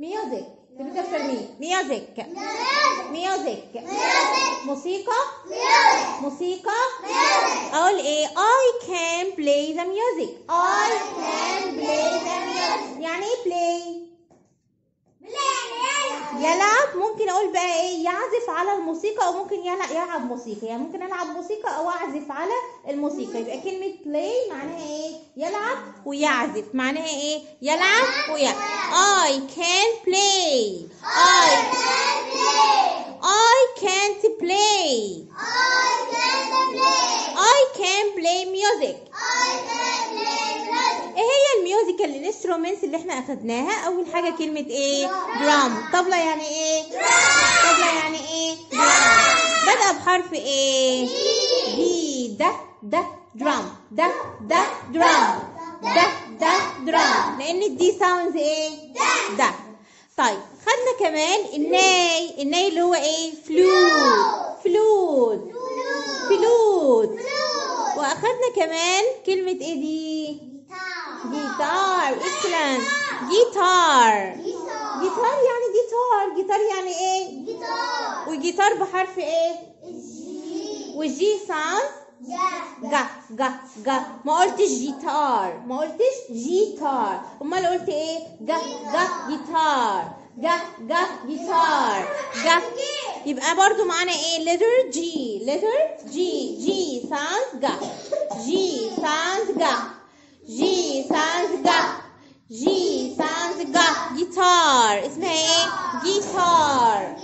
Music. Repeat after me. Music. Music. Musica. Musica. All A. I can play the music. I can play the music. Yani play. يلعب ممكن أقول بقى إيه يعزف على الموسيقى أو ممكن يلعب, يلعب موسيقى. يعني ممكن ألعب موسيقى أو أعزف على الموسيقى. يبقى كلمة play معناها إيه؟ يلعب ويعزف. معناها إيه؟ يلعب ويعزف I can play. I I can't play. I can play music. الانسترومنتس اللي إحنا اخدناها. أول حاجة كلمة إيه؟ درام طبلة يعني إيه؟ طبلة يعني إيه؟ درام بدأ بحرف إيه؟ دي ده ده درام ده ده درام ده ده درام لأن الدي ساوندز إيه؟ ده طيب خدنا كمان الناي الناي اللي هو إيه؟ فلوت فلوت فلوت وأخدنا كمان كلمة إيه دي؟ جيتار اكسلنت جيتار جيتار يعني جيتار جيتار يعني إيه وجيتار بحرف إيه والجي ساوند جا جا جا ما قلتش جيتار ما قلتش جيتار امال قلت إيه جا جا جيتار جا جا جيتار جا يبقى برضو معانا إيه letter G. Letter G. G sounds جا G sounds جا G sounds جا G sounds جا جيتار اسمها إيه جيتار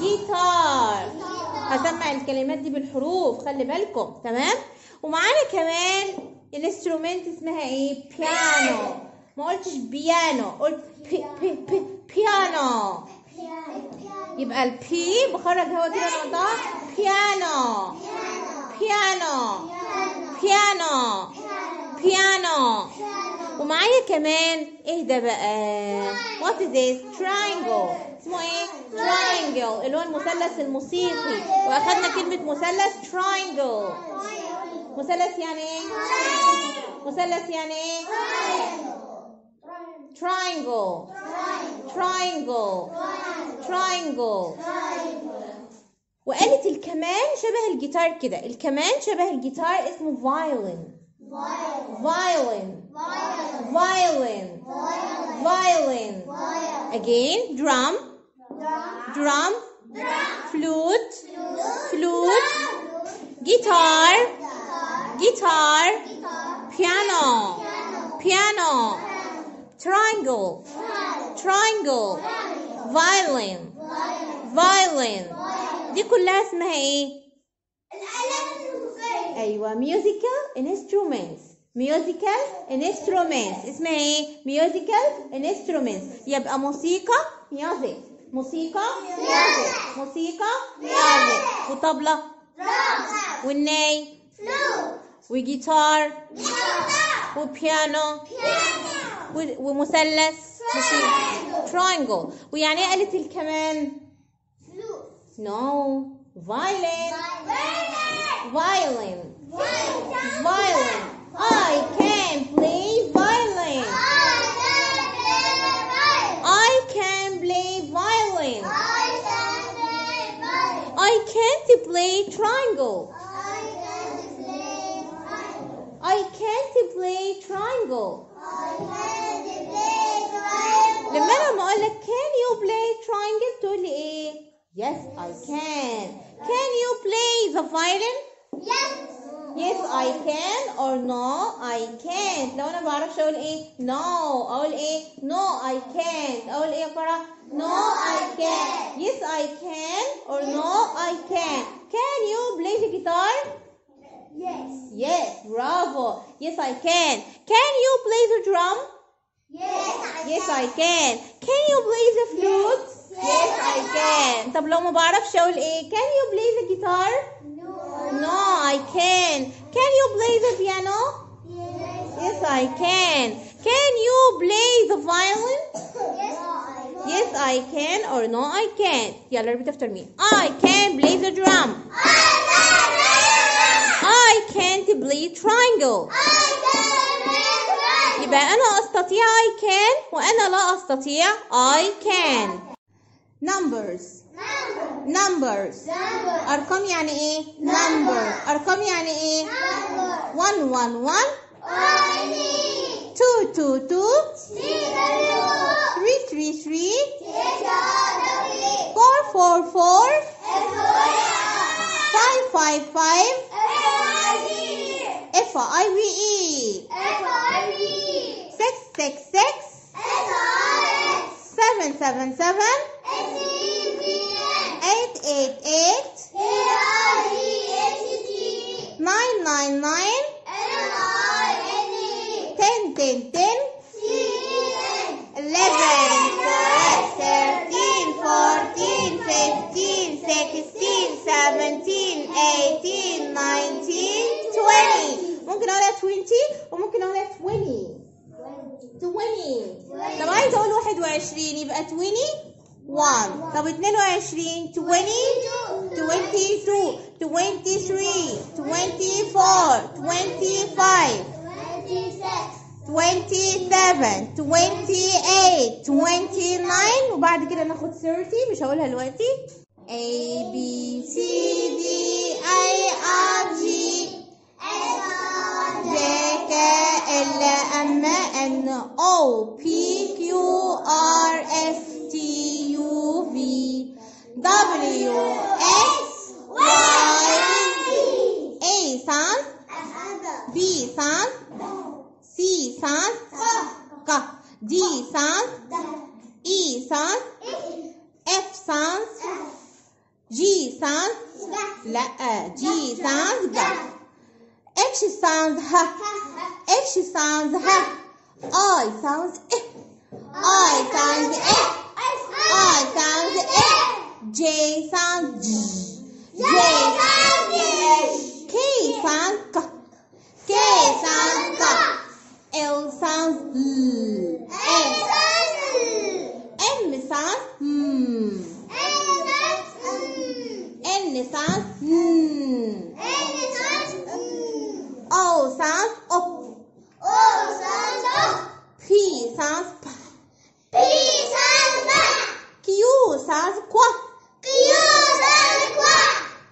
جيتار هسمع الكلمات دي بالحروف خلي بالكم. تمام؟ ومعانا كمان الانسترومنت اسمها إيه؟ بيانو ما قلتش بيانو قلت بي بي بي بيانو يبقى البي بخرج هوا كده نقطة بيانو بيانو بيانو بيانو ومعايا كمان ده بقى؟ What is this? Triangle. اسمه إيه؟ Triangle. اللي هو المثلث الموسيقي. واخدنا كلمة مثلث triangle. مثلث يعني إيه؟ مثلث يعني إيه؟ Triangle. Triangle. Triangle. وقالت الكمان شبه الجيتار كده. الكمان شبه الجيتار اسمه violin. violin violin violin again drum drum flute flute guitar guitar piano piano triangle triangle violin violin دي كلها اسمها ايه ايوه musical instruments musical instruments اسمها ايه musical instruments يبقى موسيقى music موسيقى music موسيقى music وطبلة والناي وجيتار وبيانو و- ومثلث triangle ويعني ايه قالت الكمان no violin violin violin I can play violin I can play violin I can't play triangle I can't play triangle لما انا ما اقول لك can you play triangle تقول لي ايه yes I can can you play the violin yes I can or no I can't لو انا ما بعرفش اقول ايه no اقول ايه no I can't اقول ايه يا فرح no I can yes I can or no I can can you play the guitar yes bravo yes I can can you play the drum yes I can can you play the flute yes I can طب لو ما بعرفش اقول ايه can you play the guitar no I can can you play the piano yes I can can you play the violin yes I can or no I can't يلا repeat after me I can play the drum I can't play triangle يبقى يبقى أنا أستطيع I can وأنا لا أستطيع I can numbers numbers أرقام يعني إيه number أرقام يعني إيه one one one two two two three three three four four four five five five F I V E six six six seven seven seven 21 يبقى 20 1 طب 22 تويني 22 تويني 24 تويني 27 تويني 29 وبعد كده ناخد 30 مش هقولها دلوقتي. A B C D I R G. J K L M N O P Q R S T U V W X Y A sound B sound C sound K D sound E sound F sound G sound uh, لا G sound H sound H sound I sound I I sound I I sound I J sound J J K sound K K sound K L sound L M sound M N sound N O sound O P sound P Q sound Qu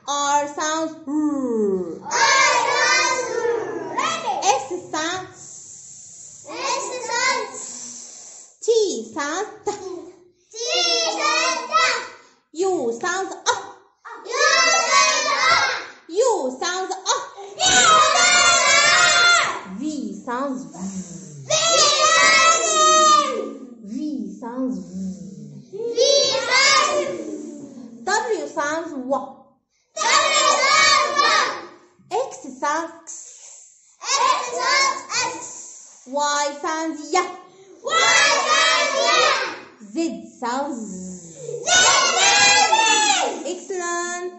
R sound R S sound S. T sound T U sound uh. U sounds uh. V sounds V. Sounds. V sounds V. W sounds W. X sounds X. Y sounds Y. Z sounds. Excellent.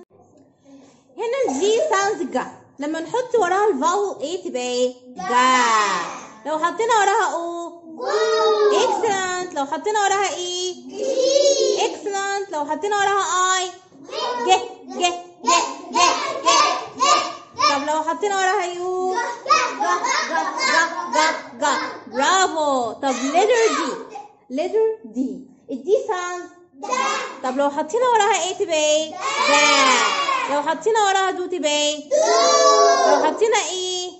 هنا الجي sounds جا لما نحط وراها الفاول إيه تبقى إيه؟ جا لو حطينا وراها أو excellent. لو حطينا وراها إيه؟ excellent. لو حطينا وراها اي ج ج ج ج ج طب لو حطينا وراها يو جا جا جا جا جا برافو طب letter D letter D. الدي sounds طب لو حطينا وراها إيه تبقى إيه؟ لو حطينا وراها دو تبقى إيه؟ لو حطينا إيه؟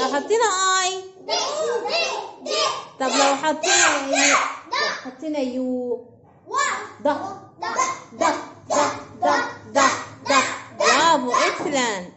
لو حطينا اي طب لو حطينا يو حطينا يو ده ده ده ده ده ده برافو. اكسلنت